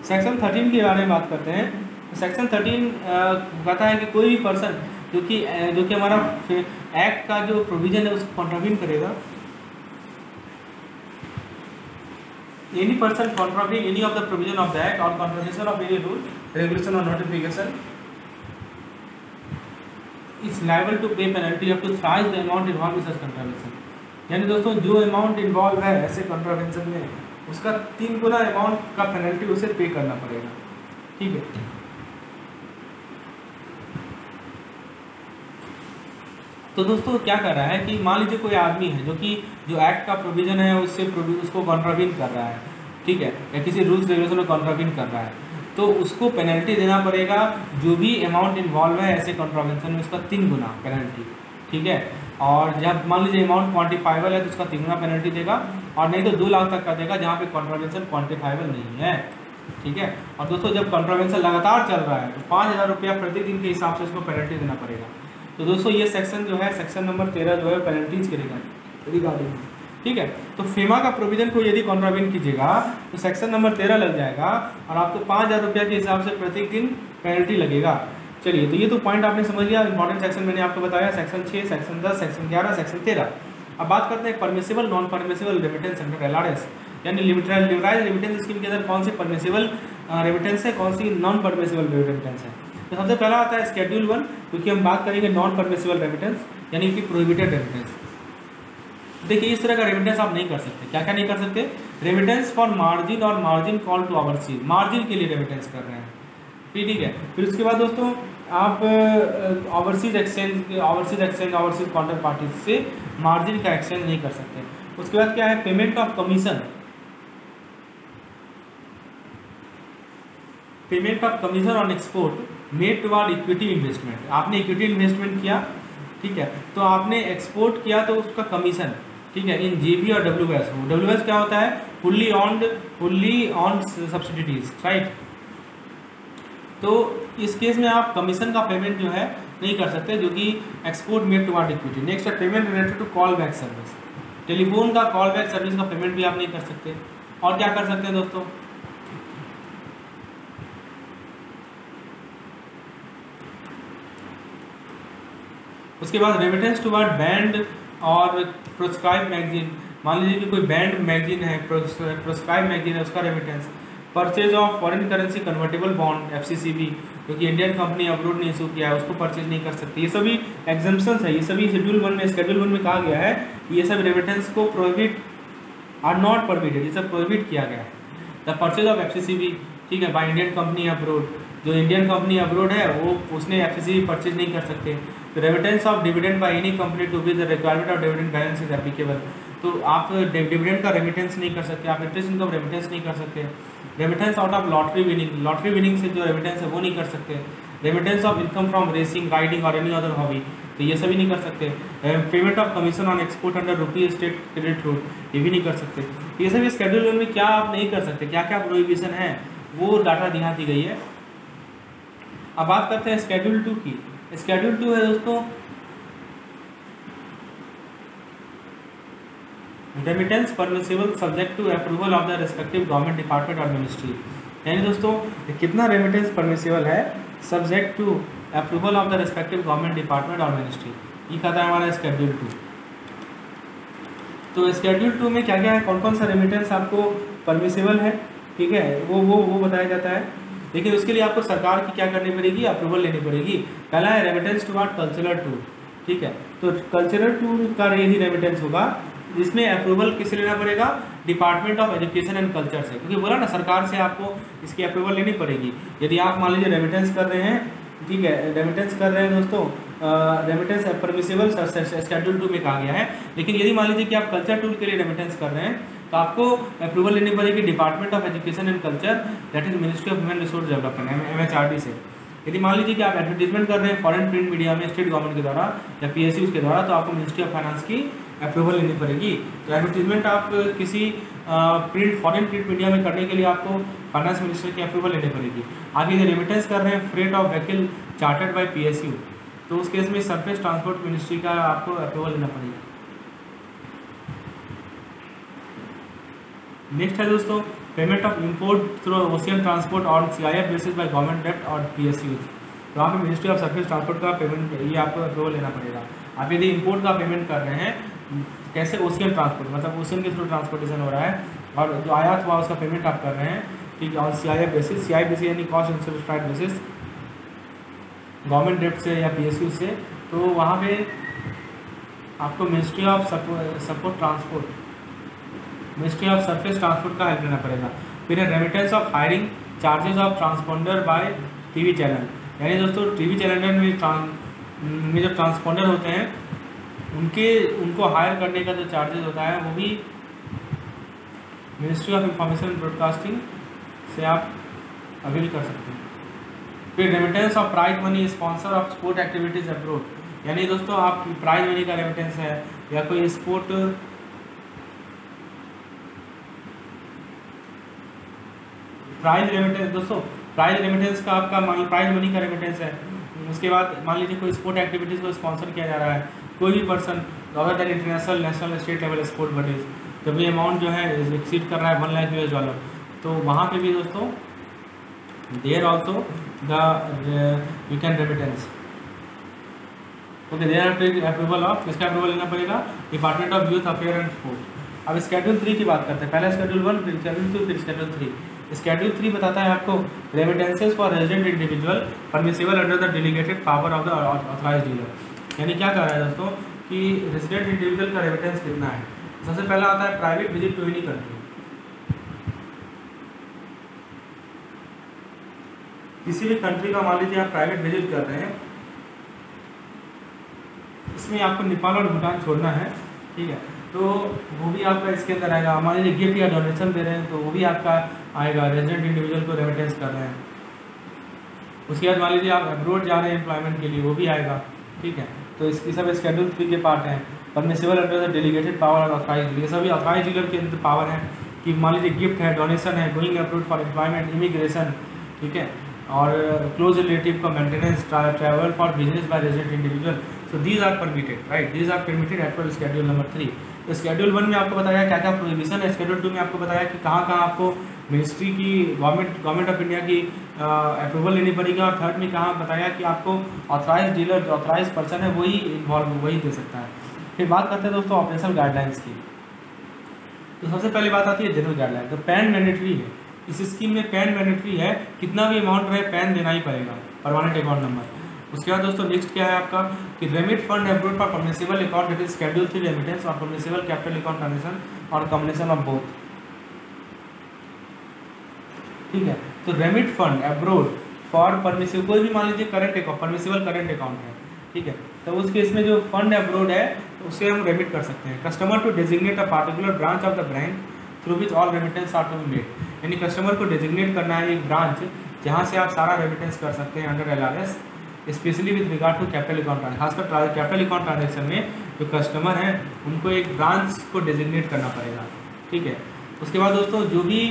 section thirteen के बारे में बात करते हैं। सेक्शन थर्टीन कहता है कि कोई भी पर्सन जो कि जो कि हमारा एक्ट का जो प्रोविज़न है, उसको कॉन्ट्राविन करेगा। Any person contravene any of the provision of the act और contravention of any rule regulation और notification is liable to pay penalty up to thrice the amount involve in such contravention यानी दोस्तों, जो amount involve है, ऐसे contravention में, उसका तीन गुना अमाउंट का पेनल्टी उसे पे करना पड़ेगा। ठीक है? तो दोस्तों, क्या कर रहा है कि मान लीजिए कोई आदमी है जो कि जो एक्ट का प्रोविज़न है, उससे उसको कॉन्ट्राविन कर रहा है, ठीक है? या किसी रूल्स रेगुलेशन में कॉन्ट्राविन कर रहा है तो उसको पेनल्टी देना पड़ेगा। जो भी अमाउंट इन्वॉल्व है, ऐसे कॉन्ट्रावेंशन में उसका तीन गुना पेनल्टी ठीक है? और जब मान लीजिए अमाउंट क्वान्टिफाइबल है तो उसका तीन गुना पेनल्टी देगा, और नहीं तो दो लाख तक का देगा, जहाँ पे कॉन्ट्रावेंशन क्वान्टिफाइबल नहीं है, ठीक है? और दोस्तों, जब कॉन्ट्रावेंशन लगातार चल रहा है तो पाँच हज़ार रुपया प्रतिदिन के हिसाब से उसको पेनल्टी देना पड़ेगा। तो दोस्तों ये सेक्शन जो है सेक्शन नंबर तेरह जो है पेनल्टीज के रिगार्डिंग ठीक है? तो फेमा का प्रोविज़न को यदि कॉन्ट्राविन कीजिएगा तो सेक्शन नंबर तेरह लग जाएगा और आपको पाँच हज़ार रुपया के हिसाब से प्रत्येक दिन पेनल्टी लगेगा। चलिए तो ये तो पॉइंट आपने समझ लिया इंपॉर्टेंट सेक्शन मैंने आपको बताया सेक्शन छः सेक्शन दस सेक्शन ग्यारह सेक्शन तेरह। अब बात करते हैं permissible non permissible remittance under L यानी लिमिटेड रेमिटेंस स्कीम के अंदर कौन सी परमिसिबल रेमिटेंस है कौन सी नॉन परमिसिबल रेमिटेंस है? तो सबसे पहला आता है स्केड्यूल वन क्योंकि हम बात करेंगे नॉन परमिसिबल रेमिटेंस यानी कि प्रोहिबिटेड रेमिटेंस देखिए, इस तरह का रेमिटेंस आप नहीं कर सकते। क्या क्या नहीं कर सकते? रेमिटेंस फॉर मार्जिन और margin call to overseas margin के लिए रेमिटेंस कर रहे हैं। फिर ठीक है? फिर उसके बाद दोस्तों, आप overseas exchange overseas exchange overseas counter party से मार्जिन का एक्सचेंज नहीं कर सकते। उसके बाद क्या है? Payment of commission payment of commission on export made toward equity investment आपने इक्विटी इन्वेस्टमेंट किया, ठीक है? तो आपने एक्सपोर्ट किया तो उसका कमीशन ठीक है? इन जी और डब्ल्यू एस डब्ल्यू एस क्या होता है? Fully on fully on subsidies right तो इस केस में आप कमीशन का पेमेंट जो है नहीं कर सकते, जो कि export made toward equity next है payment related to call back service telephone का कॉल बैक सर्विस का पेमेंट भी आप नहीं कर सकते। और क्या कर सकते हैं दोस्तों? उसके बाद रेमिटेंस टू वर्ड बैंड और प्रोस्क्राइब मैगजीन मान लीजिए कि कोई बैंड मैगजीन है प्रोस्क्राइब मैगजीन है, उसका remittance purchase of foreign currency convertible bond F जो कि इंडियन कंपनी अब्रोड ने इशू किया है, उसको परचेज नहीं कर सकती। ये सभी एग्जाम्पन्स है, ये सभी शेड्यूल वन में शेड्यूल वन में कहा गया है, ये सब रेमिटेंस को प्रोहिबिट आर नॉट परमिटेड ये सब प्रोहिबिट किया गया है। द परचेज ऑफ़ एफ़ ठीक है बाई इंडियन कंपनी अब्रोड जो इंडियन कंपनी अब्रोड है, वो, उसने F C C B purchase नहीं कर सकते। Remittance of dividend by any company to be the requirement of dividend balance is applicable तो आप डिविडेंड का रेमिटेंस नहीं कर सकते, आप इंटरेस्ट इनकम रेमिटेंस नहीं कर सकते। Remittance out of lottery winning lottery winning से जो रेमिटेंस है वो नहीं कर सकते। Remittance of income from racing riding और एनी अदर हॉबी तो ये सभी नहीं कर सकते। Payment of commission on export under rupee state credit route ये भी नहीं कर सकते। ये सभी स्केड्यूल में क्या आप नहीं कर सकते क्या क्या प्रोहिबिशन है, वो डाटा दिखा दी गई है। अब बात करते हैं स्केड्यूल टू की। स्केड्यूल टू है दोस्तों। Remittance permissible subject to approval of the respective government department और मिनिस्ट्री यानी दोस्तों कितना रेमिटेंस परमिसिबल है? Subject to approval of the respective government department और मिनिस्ट्री ये कहता है हमारा स्केड्यूल टू तो स्केड्यूल टू में क्या क्या है? कौन कौन सा रेमिटेंस आपको परमिसिबल है? ठीक है, वो वो वो बताया जाता है। लेकिन उसके लिए आपको सरकार की क्या करनी पड़ेगी? अप्रूवल लेनी पड़ेगी। पहला है remittance to art cultural tour ठीक है? तो कल्चरल टूर का यही रेमिटेंस होगा, जिसमें अप्रूवल किसे लेना पड़ेगा? Department of education and culture से। क्योंकि बोला ना, सरकार से आपको इसकी अप्रूवल लेनी पड़ेगी। यदि आप मान लीजिए रेमिटेंस कर रहे हैं, ठीक है रेमिटेंस कर रहे हैं दोस्तों रेमिटेंस परमिसेबल शेड्यूल टू में कहा गया है। लेकिन यदि मान लीजिए कि आप कल्चर टूल के लिए रेमिटेंस कर रहे हैं तो आपको अप्रूवल लेनी पड़ेगी department of education and culture that is ministry of human resource development M से यदि मान लीजिए कि आप एडवर्टीजमेंट कर रहे हैं फॉरेन प्रिंट मीडिया में स्टेट गवर्नमेंट के द्वारा या पी एस के द्वारा तो आपको मिनिस्ट्री ऑफ़ फाइनेंस की अप्रूवल लेनी पड़ेगी। तो एडवर्टीजमेंट आप किसी प्रिंट फॉरेन प्रिंट मीडिया में करने के लिए आपको फाइनेंस मिनिस्टर की अप्रूवल लेनी पड़ेगी। आप यदि रेमिटेंस कर रहे हैं freight of vehicle chartered by P तो उस केस में सरफेस ट्रांसपोर्ट मिनिस्ट्री का आपको अप्रूवल लेना पड़ेगा। नेक्स्ट है दोस्तों payment of import through ocean transport और C I F basis by government dept और पी एस यूज़ तो वहाँ पे मिनिस्ट्री ऑफ़ सर्विस ट्रांसपोर्ट का पेमेंट ये आपको अप्रूवल लेना पड़ेगा। आप यदि इम्पोर्ट का पेमेंट कर रहे हैं, कैसे ओशियन ट्रांसपोर्ट मतलब ओशियन के थ्रू ट्रांसपोर्टेशन हो रहा है, और जो आयात हुआ उसका पेमेंट आप कर रहे हैं, ठीक है और C I F basis C I basis यानी कॉस्ट इंसल्फाइड बेसिस गवर्नमेंट डेप्ट से या पी एस यू से तो वहाँ पे आपको ministry of support transport ministry of surface transport का हेल्प लेना पड़ेगा। फिर remittance of hiring charges of transponder by TV channel यानी दोस्तों टीवी चैनल में में जो ट्रांसपोंडर होते हैं, उनके, उनको हायर करने का जो चार्जेस होता है, वो भी मिनिस्ट्री ऑफ़ इंफॉर्मेशन ब्रॉडकास्टिंग से आप अवेल कर सकते हैं। फिर remittance of prize money sponsor of sport activities abroad यानी दोस्तों, आप प्राइज मनी का रेमिटेंस है, या कोई स्पोर्ट प्राइज रेमिटेंस दोस्तों प्राइज रेमिटेंस का आपका मान प्राइज मनी का रेमिटेंस है। उसके बाद मान लीजिए कोई स्पोर्ट एक्टिविटीज़ को स्पॉन्सर किया जा रहा है, कोई भी person other than international national state level sport bodies जब ये अमाउंट जो है एक्सीड कर रहा है वन लाख यूएस डॉलर तो वहाँ पे भी दोस्तों there also the you can remittance okay there approval of इसका अप्रूवल लेना पड़ेगा? Department of youth affair and sport अब स्केड्यूल थ्री की बात करते हैं। पहला स्केड्यूल वन फिर स्केड्यूल टू फिर स्केड्यूल थ्री स्केड्यूल थ्री बताता है आपको remittances for resident individual permissible under the delegated power of the authorise dealer यानी क्या कर रहा है दोस्तों, कि रेजिडेंट इंडिविजुअल का रेमिटेंस कितना है। सबसे पहला आता है private visit to any country किसी भी कंट्री का मान लीजिए आप प्राइवेट विज़िट कर रहे हैं, इसमें आपको नेपाल और भूटान छोड़ना है, ठीक है? तो वो भी आपका इसके अंदर आएगा। मान लीजिए गिफ्ट या डोनेशन दे रहे हैं तो वो भी आपका आएगा। रेजिडेंट इंडिविजुअल को रेमिटेंस कर रहे हैं। उसके बाद मान लीजिए आप अब्रोड जा रहे हैं एम्प्लॉयमेंट के लिए, वो भी आएगा। ठीक है? तो इसकी सब स्केड्यूल थ्री के पार्ट हैं। परमिसेबल अंडर डेलीगेटेड पावर और अथॉराइज ये सभी अथॉराइज डीलर के अंदर पावर है कि मान लीजिए गिफ्ट है डोनेशन है going approve for employment emigration ठीक है? और क्लोज रिलेटिव का maintenance travel for business by resident individual so these are permitted right these are permitted at per schedule number three schedule one में आपको बताया क्या क्या प्रोहिबिशन है? स्केड्यूल टू में आपको बताया कि कहाँ कहाँ आपको मिनिस्ट्री की गवर्नमेंट गवर्नमेंट ऑफ़ इंडिया की अप्रूवल लेनी पड़ेगी और थर्ड में कहाँ बताया कि आपको ऑथराइज डीलर जो ऑथराइज पर्सन है, वही इन्वॉल्व वही दे सकता है। फिर बात करते हैं दोस्तों ऑपरेशनल गाइडलाइंस की। तो सबसे पहले बात आती है जनरल गाइडलाइन तो पैन मैंडेटरी है। इस स्कीम में पैन मैंडेटरी है। कितना भी अमाउंट रहे पैन देना ही पड़ेगा। परमानेंट अकाउंट नंबर उसके बाद दोस्तों नेक्स्ट क्या है आपका? कि remit fund approve for कम्युनिसिबल account it is schedule three remittance और कम्युनिसिबल कैपिटल अकाउंट ट्रांजेक्शन और कम्बिनेशन ऑफ़ बोथ ठीक है? तो remit fund abroad for permissible कोई भी मान लीजिए current account permissible current account है, ठीक है? तो उस केस में जो फंड अब्रोड है, उसे हम रेमिट कर सकते हैं। Customer to designate a particular branch of the bank through which all remittance are to be made यानी कस्टमर को डेजिग्नेट करना है एक ब्रांच जहाँ से आप सारा रेमिटेंस कर सकते हैं under L R S specially with regard to capital account खासकर कैपिटल अकाउंट ट्रांजेक्शन में जो कस्टमर हैं, उनको एक ब्रांच को डेजिग्नेट करना पड़ेगा। ठीक है? उसके बाद दोस्तों, जो भी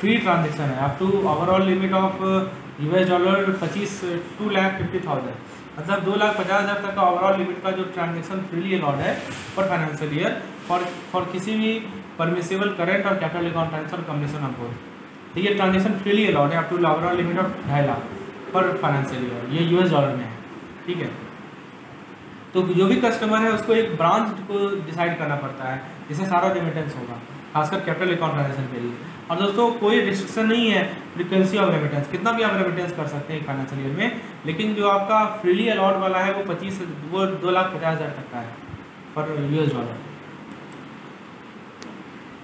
फ्री ट्रांजेक्शन है up to overall limit of US S डॉलर पच्चीस टू लैख फिफ्टी थाउज़ेंड मतलब दो लाख पचास हज़ार तक का ओवरऑल लिमिट का जो ट्रांजेक्शन फ्रीली अलाउड है for financial year for for किसी भी परमिसेबल करेंट और capital account transfer of both ठीक है? ट्रांजेक्शन फ्रीली अलाउड है up to overall limit of ढाई लाख. पर फाइनेंशियल ईयर ये यूएस डॉलर में है, ठीक है? तो जो भी कस्टमर है, उसको एक ब्रांच को डिसाइड करना पड़ता है, जिससे सारा रेमिटेंस होगा, खासकर कैपिटल अकाउंट ट्रांजेक्शन के लिए। और दोस्तों, कोई रिस्ट्रिक्शन नहीं है फ्रीक्वेंसी ऑफ़ रेमिटेंस कितना भी आप रेमिटेंस कर सकते हैं फाइनेंशियल ईयर में, लेकिन जो आपका फ्रीली अलॉट वाला है, वो पच्चीस, वो दो लाख पचास हज़ार तक का है फॉर यूएस डॉलर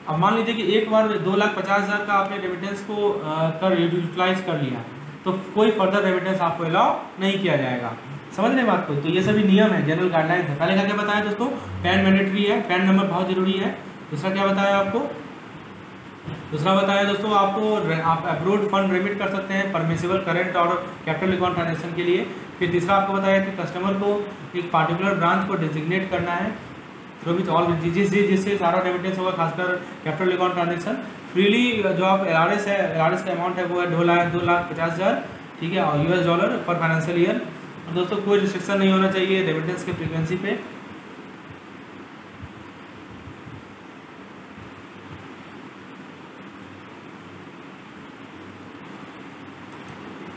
अब मान लीजिए कि एक बार दो लाख पचास हज़ार का आपने रेमिटेंस को कर यूटिलाइज कर लिया। तो कोई फर्दर रेमिटेंस आपको अलाउ नहीं किया जाएगा। समझ रहे बात को? तो ये सभी नियम है जनरल गाइडलाइंस है। पहले का क्या बताया दोस्तों पैन मैंडेटरी है पैन नंबर बहुत ज़रूरी है। दूसरा क्या बताया आपको? दूसरा बताया दोस्तों, आपको आप अप्रूव फंड रेमिट कर सकते हैं परमिसिबल करंट और कैपिटल अकाउंट ट्रांजेक्शन के लिए। फिर तीसरा आपको बताया कि कस्टमर को एक पार्टिकुलर ब्रांच को डिजिग्नेट करना है। थ्रू विच ऑल जिस जिससे सारा रेमिटेंस होगा, खासकर कैपिटल अकाउंट ट्रांजेक्शन फ्रीली जो आप एल आर एस है एल आर एस का अमाउंट है वो है दो लाख दो लाख पचास हज़ार, ठीक है, और US dollar per financial year दोस्तों, कोई रिस्ट्रिक्शन नहीं होना चाहिए रेमिटेंस के फ्रीक्वेंसी पे।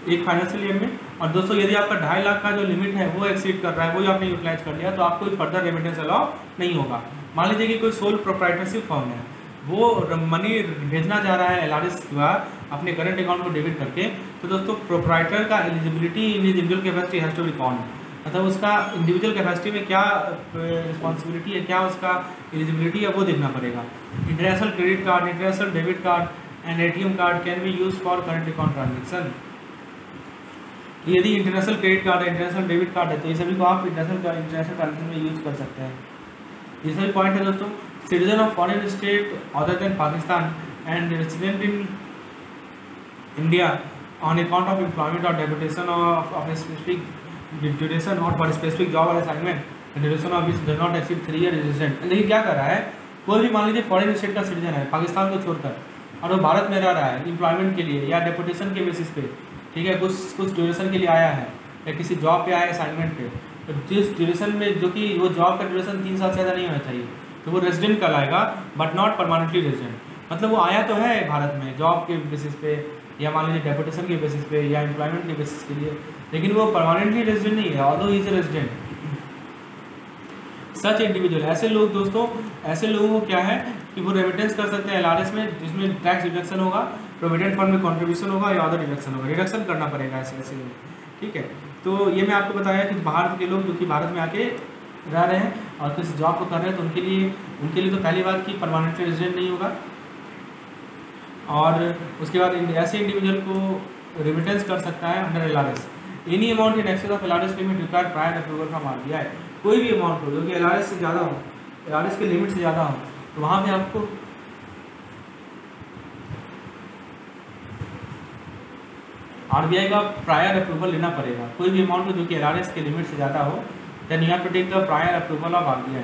एक फाइनेंशियल ईयर में। और दोस्तों, यदि आपका ढाई लाख का जो लिमिट है वो एक्सीड कर रहा है वही आपने यूटिलाइज कर लिया तो आपको फर्दर रेमिटेंस अलाउ नहीं होगा। मान लीजिए कि कोई सोल प्रोप्राइटरशिप फॉर्म है। वो मनी भेजना जा रहा है एल आर अपने करंट अकाउंट को डेबिट करके। तो दोस्तों प्रोप्राइटर का eligibility in individual capacity has to be मतलब उसका इंडिविजुअल कैपेसिटी में क्या रिस्पॉन्सिबिलिटी है, क्या उसका एलिजिबिलिटी है, वो देखना पड़ेगा। International credit card international debit card and ATM card can be use for current account transaction यदि इंटरनेशनल क्रेडिट कार्ड है इंटरनेशनल डेबिट कार्ड है तो ये सभी को आप इंटरनेशनल इंटरनेशनल ट्रांजेक्शन में यूज़ कर सकते हैं। ये सभी पॉइंट है दोस्तों। Citizen of foreign state other than Pakistan and resident in India on account of employment और deputation of of specific duration और फॉर स्पेसिफिक जॉब और assignment duration of which does not exceed three year resident देखिए क्या कर रहा है? कोई भी मान लीजिए फॉरेन स्टेट का सिटीजन है पाकिस्तान को छोड़कर, और वो भारत में रह रहा है इम्प्लॉयमेंट के लिए या डेपुटेशन के बेसिस पे, ठीक है, कुछ कुछ ड्यूरेशन के लिए आया है, या किसी जॉब पे आया है असाइनमेंट पे तो जिस ड्यूरेशन में जो कि वो जॉब का ड्यूरेशन तीन साल से ज़्यादा नहीं होना चाहिए। तो वो रेजिडेंट कहलाएगा बट नॉट परमानेंटली रेजिडेंट मतलब वो आया तो है भारत में जॉब के बेसिस पे, या मान लीजिए डेपुटेशन के बेसिस पे, या एम्प्लॉयमेंट के बेसिस के लिए, लेकिन वो परमानेंटली रेजिडेंट नहीं है all is a resident such individual ऐसे लोग दोस्तों, ऐसे लोगों को क्या है कि वो रेमिटेंस कर सकते हैं एल में, जिसमें टैक्स डिडक्शन होगा प्रोविडेंट फंड में कॉन्ट्रीब्यूशन होगा, या अदर डिडक्शन होगा. डिडक्शन करना पड़ेगा ऐसे ऐसे ठीक है? तो ये मैं आपको बताया कि भारत के लोग, जो कि भारत में आके रह रहे हैं और किसी जॉब को कर रहे हैं तो उनके लिए उनके लिए तो पहली बात की परमानेंट रेजिडेंट नहीं होगा। और उसके बाद ऐसे इंडिविजुअल को रिमिटेंस कर सकता है under L R S any amount in excess of L R S payment require prior approval from R B I कोई भी अमाउंट हो, जो कि एल आर एस से ज़्यादा हो एल आर एस के लिमिट से ज़्यादा हो तो वहाँ पे आपको आरबीआई का प्रायर अप्रूवल लेना पड़ेगा। कोई भी अमाउंट हो, जो कि एल के लिमिट से ज़्यादा हो then you have to take the prior approval of RBI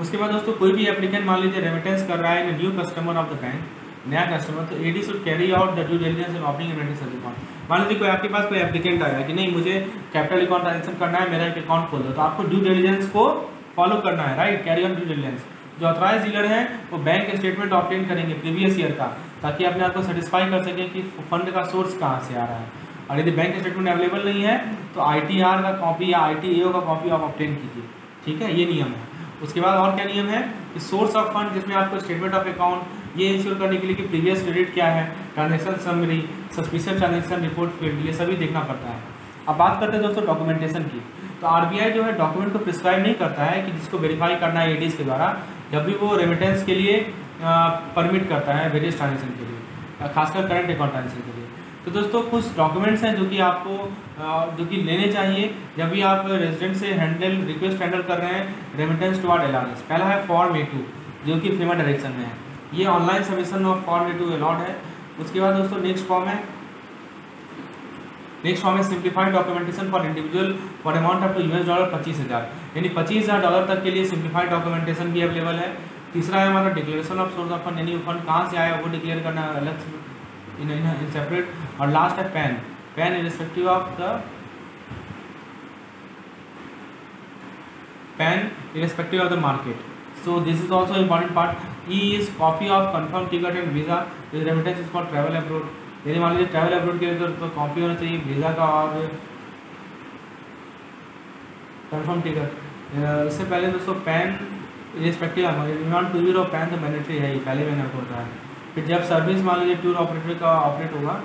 उसके बाद दोस्तों, कोई भी एप्लीकेंट मान लीजिए रेमिटेंस कर रहा है new customer of the bank नया कस्टमर तो AD should carry out the due diligence in opening remittance account मान लीजिए कोई आपके पास कोई एप्लीकेंट आया कि नहीं, मुझे कैपिटल अकाउंट ट्रांजेक्शन करना है, मेरा एक अकाउंट खोल दो तो आपको ड्यू डिलीजेंस को फॉलो करना है right carry on due diligence जो ऑथराइज डीलर हैं, वो बैंक स्टेटमेंट ऑप्टेन करेंगे प्रीवियस ईयर का। ताकि अपने आप को सेटिस्फाई कर सकें कि फंड का सोर्स कहाँ से आ रहा है। और यदि बैंक स्टेटमेंट अवेलेबल नहीं है तो आईटीआर का कॉपी या आई का कॉपी आप ऑप्टेन कीजिए। ठीक है? ये नियम है। उसके बाद और क्या नियम है? कि सोर्स ऑफ़ फंड जिसमें आपको स्टेटमेंट ऑफ़ अकाउंट ये इंश्योर करने के लिए कि प्रीवियस क्रेडिट क्या है? Transaction summary suspicious transaction report field ये सभी देखना पड़ता है। अब बात करते हैं दोस्तों डॉक्यूमेंटेशन की। तो आरबीआई जो है डॉक्यूमेंट को प्रिस्क्राइब नहीं करता है कि जिसको वेरीफाई करना है एडीज के द्वारा। जब भी वो रेमिटेंस के लिए परमिट करता है वेरियस ट्रांजेक्शन के लिए खासकर करंट अकाउंट ट्रांजेक्शन के लिए। तो दोस्तों, कुछ डॉक्यूमेंट्स हैं जो कि आपको जो कि लेने चाहिए। जब भी आप रेजिडेंट से हैंडल रिक्वेस्ट हैंडल कर रहे हैं रेमिटेंस टू आर एल पहला है फॉर्म ए टू जो कि फेमा डायरेक्शन में है। ये online submission of form A two allot है। उसके बाद दोस्तों नेक्स्ट फॉर्म है। नेक्स्ट फॉर्म है simplified documentation for individual for amount up to US dollar पच्चीस हज़ार। यानी पच्चीस हज़ार डॉलर तक के लिए सिंप्लीफाइड डॉक्यूमेंटेशन भी अवेलेबल है। तीसरा है हमारा declaration of source of fund यानी फंड कहाँ से आया वो डिक्लेयर करना है अलग इन इन सेपरेट और लास्ट है PAN PAN irrespective of the PAN irrespective of the market so this is also important part e is copy of confirmed ticket and visa this remittance is for travel abroad यदि मान लीजिए travel abroad के लिए तो, तो copy होना चाहिए visa का और कंफर्म टिकट इससे पहले दोस्तों PAN respective non two zero PAN तो मैंडेटरी है ही, पहले मैंने आपको बताया फिर जब सर्विस मान लीजिए टूर ऑपरेटर का ऑपरेट होगा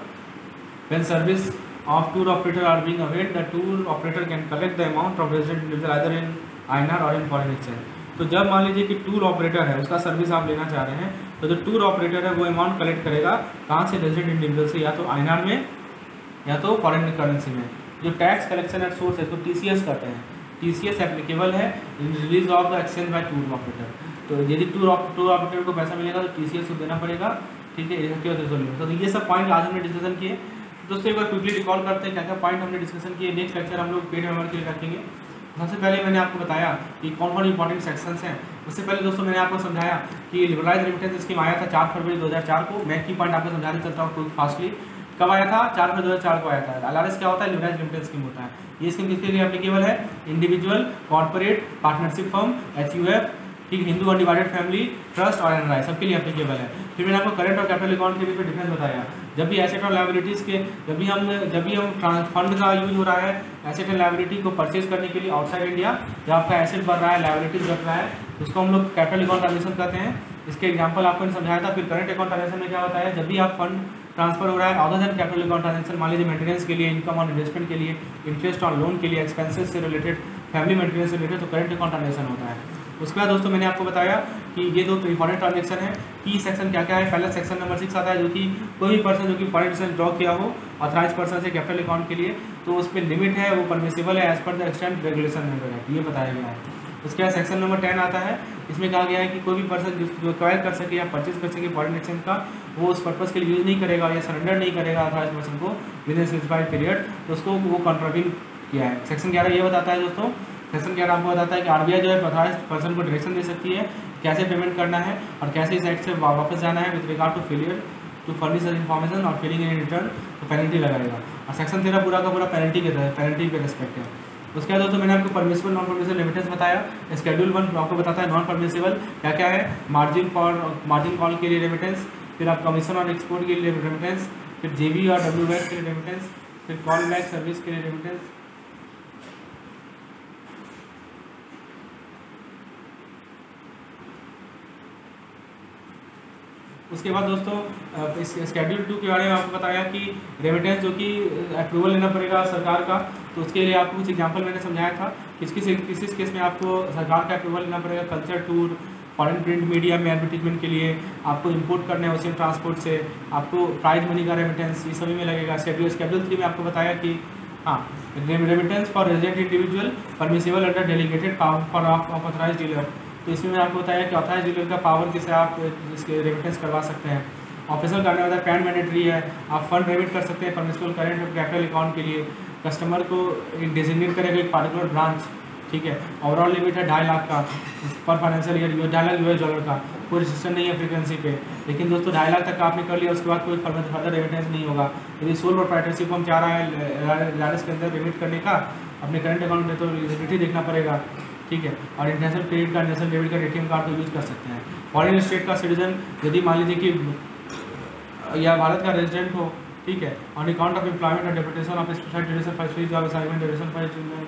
when service of tour operator are being availed the tour operator can collect the amount of resident individual either in INR और इन फॉरेन एक्सचेंज तो जब मान लीजिए कि टूर ऑपरेटर है, उसका सर्विस आप लेना चाह रहे हैं तो जो टूर ऑपरेटर है, वो अमाउंट कलेक्ट करेगा कहाँ से? रेजिडेंट इंडिविजुअल से, या तो आई में, या तो फॉरेन करेंसी में। जो टैक्स कलेक्शन एट सोर्स है इसको टी कहते हैं। टी सी एस एप्लीकेबल है release of the exchange by tour operator तो यदि टूर टूर ऑपरेटर को पैसा मिलेगा तो टी सी एस को देना पड़ेगा, ठीक है? तो ये सब पॉइंट आज हमने डिस्कशन किए। दोस्तों, एक बार क्विकली रिकॉल करते हैं क्या क्या पॉइंट हमने डिस्कशन किए। नेक्स्ट लेक्चर हम लोग पेड मेमोरी के लिए रखेंगे। सबसे पहले मैंने आपको बताया कि कौन कौन इंपॉर्टेंट सेक्शंस हैं। उससे पहले दोस्तों मैंने आपको समझाया कि लिबरलाइज रेमिटेंस स्कीम आया था चार फरवरी 2004 को। मैं की पॉइंट आपको समझाने चलता हूँ फास्टली कब आया था? चार फरवरी दो हज़ार चार को आया था। एल क्या होता है? लिबरलाइज रेमिटेंस स्कीम होता है। ये स्कीम किसके लिए एप्लीकेबल है? Individual corporate partnership firm H U F ठीक हिंदू अनडिवाइडेड फैमिली ट्रस्ट और एनआरआई सबके लिए एप्लीकेबल है। फिर मैंने आपको करंट और कैपिटल अकाउंट के बीच में डिफरेंस बताया। जब भी एसेट और लाइबिलिटीज़ के, जब भी हम, जब भी हम फंड का यूज़ हो रहा है एसेट एंड लाइबिलिटी को परचेज करने के लिए आउटसाइड इंडिया जब आपका एसेट बढ़ रहा है लाइबिलिटीज बढ़ रहा है, उसको हम लोग कैपिटल अकाउंट ट्रांजेक्शन करते हैं। इसके एग्ज़ाम्पल आपको समझाया था, फिर करंट अकाउंट ट्रांजेक्शन में क्या होता है? जब भी आप फंड ट्रांसफ़र हो रहा है। Other than capital account transaction मान लीजिए मेंटेनेंस के लिए इनकम और इन्वेस्टमेंट के लिए इंटरेस्ट और लोन के लिए एक्सपेंसेस से रिलेटेड फैमिली मेंटेनेंस से रिलेटेड तो करंट अकाउंट ट्रांजेक्शन होता है। उसके बाद दोस्तों मैंने आपको बताया कि ये दो इंपॉर्टेंट ट्रांजेक्शन है। की सेक्शन क्या क्या है? पहला सेक्शन नंबर सिक्स आता है, जो कि कोई भी पर्सन जो कि फॉरेन एक्सचेंज ड्रॉ किया हो ऑथराइज पर्सन से कैपिटल अकाउंट के लिए तो उस पर लिमिट है, वो परमिसिबल है as per the extent regulation है। ये बताया गया है। उसके बाद सेक्शन नंबर टेन आता है। इसमें कहा गया है कि कोई भी पर्सन जो एक्वायर कर सके या परचेज कर सके फॉरेन एक्सचेंज का, वो उस पर्पज़ के लिए यूज़ नहीं करेगा या सरेंडर नहीं करेगा अथॉराइज पर्सन को विद इन स्पेसिफाइड पीरियड तो उसको वो कॉन्ट्राविन किया है। सेक्शन ग्यारह ये बताता है दोस्तों। सेक्शन ग्यारह आपको बताता है कि आरबीआई जो है अथॉराइज पर्सन को डायरेक्शन दे सकती है, कैसे पेमेंट करना है और कैसे इस साइड से वापस जाना है with regard to failure to furnish information और फिलिंग इन रिटर्न तो पेनल्टी लगाएगा। और सेक्शन तेरह पूरा का पूरा पेनल्टी के पेनल्टी के रेस्पेक्ट है। उसके बाद दोस्तों मैंने आपको परमिसिबल नॉन परमिसिबल लिमिटेंस बताया। स्केड्यूल वन आपको बताता है नॉन परमिसिबल क्या क्या है। मार्जिन फॉर मार्जिन कॉल के लिए रेमिटेंस फिर आप कमीशन ऑन एक्सपोर्ट के लिए रेमिटेंस फिर जेबी और डब्ल्यू के लिए रेमिटेंस फिर कॉल बैक सर्विस के लिए रेमिटेंस उसके बाद दोस्तों इस स्केड्यूल टू के बारे में आपको बताया कि रेमिटेंस जो कि अप्रूवल लेना पड़ेगा सरकार का तो उसके लिए आपको कुछ एग्जांपल मैंने समझाया था किस किस किस किस केस में आपको सरकार का अप्रूवल लेना पड़ेगा culture tour foreign print media में एडवर्टीजमेंट के लिए, आपको इंपोर्ट करना है ओशियन ट्रांसपोर्ट से, आपको प्राइज मनी का रेमिटेंस ये सभी में लगेगा। शेड्यूल स्केड्यूल थ्री में आपको बताया कि हाँ remittance for resident individual permissible under delegated for of authorise dealer तो इसमें मैंने आपको बताया कि ऑथराइज डीलर का पावर किसे आप, इसके रेमिटेंस करवा सकते हैं। ऑफिसर करने वाला पैन मैंडेटरी है, आप फंड रेमिट कर सकते हैं परमिशनल करेंट कैपिटल अकाउंट के लिए। कस्टमर को एक डिजिग्नेट करेगा एक पार्टिकुलर ब्रांच ठीक है? ओवरऑल लिमिट है ढाई लाख का पर फाइनेंशियल ईयर ढाई लाख यूएस डॉलर का। कोई रिस्ट्रिक्शन नहीं है फ्रीक्वेंसी पे। लेकिन दोस्तों, ढाई लाख तक आपने कर लिया, उसके बाद कोई फर्दर रेमिटेंस नहीं होगा। यदि सोल प्रोप्राइटरशिप हम चाह रहा है लाइस के अंदर रेमिट करने का, अपने करंट अकाउंट में तो एलिजिबिलिटी देखना पड़ेगा। ठीक है? और international credit card national debit card ATM card को यूज़ कर सकते हैं। फॉरेन स्टेट का सिटीजन यदि मान लीजिए कि या भारत का रेजिडेंट हो, ठीक है? ऑन अकाउंट ऑफ़ एम्प्लॉयमेंट और deputation of special duration free job assignment duration for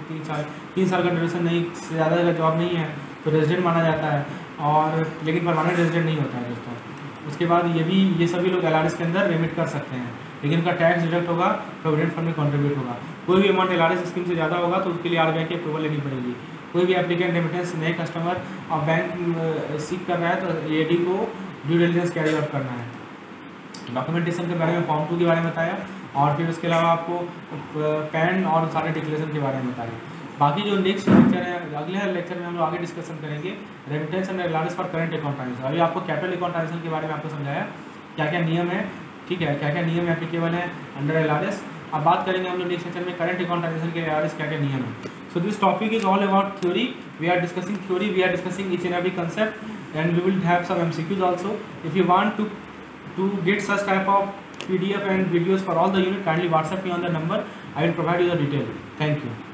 तीन साल तीन साल का ड्यूरेशन नहीं, से ज़्यादा का जॉब नहीं है तो रेजिडेंट माना जाता है। और, लेकिन परमानेंट रेजिडेंट नहीं होता है दोस्तों। उसके बाद ये भी, ये सभी लोग एलआरएस के अंदर रेमिट कर सकते हैं। लेकिन उनका टैक्स डिडक्ट होगा प्रोविडेंट फंड में कॉन्ट्रीब्यूट होगा। कोई भी अमाउंट एलआरएस स्कीम से ज़्यादा होगा तो उसके लिए आरबीआई की अप्रूवल लेनी पड़ेगी। कोई भी एप्लीकेंट रेमिटेंस नए कस्टमर और बैंक सीख कर रहा है तो ए को ड्यू डिलीजेंस कैरी आउट करना है। डॉक्यूमेंटेशन के बारे में फॉर्म टू के बारे में बताया और फिर उसके अलावा आपको पैन और सारे डिक्लेरेशन के बारे में बताया। बाकी जो नेक्स्ट लेक्चर है, अगले लेक्चर में हम लोग आगे डिस्कशन करेंगे remittance and largest for current account transaction अभी आपको कैपिटल अकाउंट ट्रांजेक्शन के बारे में आपको समझाया क्या क्या नियम है, ठीक है क्या क्या नियम एप्लीकेबल है अंडर एल अब बात करेंगे हम लोग नेक्स्ट में करंट अकाउंटाइजेशन के आर एस क्या क्या नियम है so this topic is all about theory we are discussing theory we are discussing each and every concept and we will have some um also if you want to to get such type of P D F and videos for all the unit kindly WhatsApp me on the number I will provide you the detail thank you